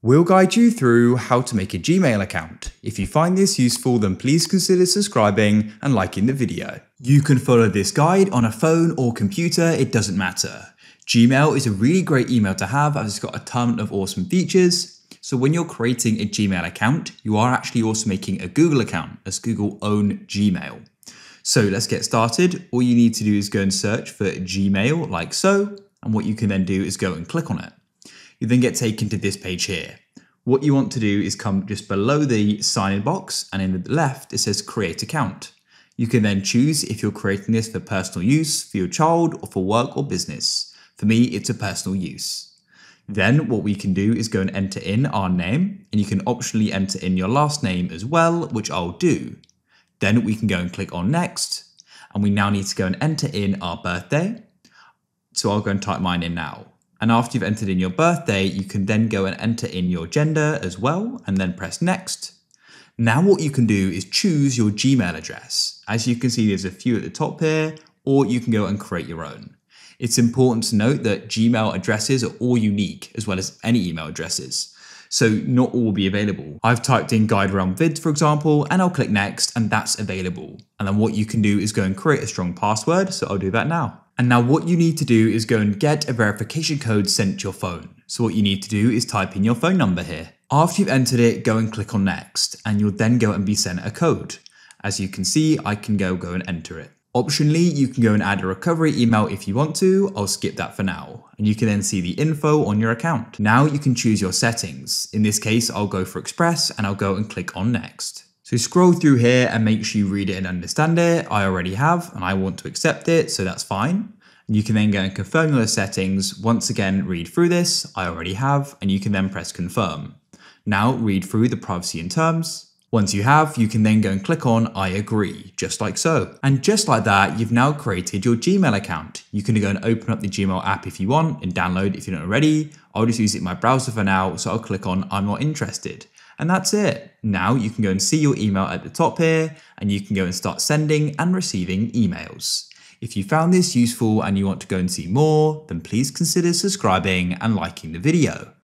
We'll guide you through how to make a Gmail account. If you find this useful, then please consider subscribing and liking the video. You can follow this guide on a phone or computer, it doesn't matter. Gmail is a really great email to have as it's got a ton of awesome features. So when you're creating a Gmail account, you are actually also making a Google account as Google own Gmail. So let's get started. All you need to do is go and search for Gmail like so. And what you can then do is go and click on it you then get taken to this page here. What you want to do is come just below the sign in box and in the left it says create account. You can then choose if you're creating this for personal use, for your child, or for work or business. For me, it's a personal use. Then what we can do is go and enter in our name and you can optionally enter in your last name as well, which I'll do. Then we can go and click on next and we now need to go and enter in our birthday. So I'll go and type mine in now. And after you've entered in your birthday, you can then go and enter in your gender as well, and then press next. Now what you can do is choose your Gmail address. As you can see, there's a few at the top here, or you can go and create your own. It's important to note that Gmail addresses are all unique, as well as any email addresses. So not all will be available. I've typed in guide realm vids, for example, and I'll click next, and that's available. And then what you can do is go and create a strong password. So I'll do that now. And now what you need to do is go and get a verification code sent to your phone. So what you need to do is type in your phone number here. After you've entered it, go and click on next and you'll then go and be sent a code. As you can see, I can go go and enter it. Optionally, you can go and add a recovery email if you want to, I'll skip that for now. And you can then see the info on your account. Now you can choose your settings. In this case, I'll go for Express and I'll go and click on next. So scroll through here and make sure you read it and understand it. I already have and I want to accept it, so that's fine. And You can then go and confirm your settings. Once again, read through this. I already have, and you can then press confirm. Now read through the privacy and terms. Once you have, you can then go and click on I agree, just like so. And just like that, you've now created your Gmail account. You can go and open up the Gmail app if you want and download if you're not already. I'll just use it in my browser for now, so I'll click on I'm not interested. And that's it. Now you can go and see your email at the top here, and you can go and start sending and receiving emails. If you found this useful and you want to go and see more, then please consider subscribing and liking the video.